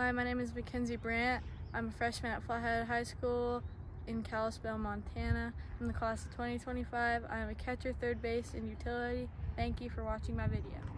Hi, my name is Mackenzie Brandt. I'm a freshman at Flathead High School in Kalispell, Montana. I'm the class of 2025. I am a catcher, third base, and utility. Thank you for watching my video.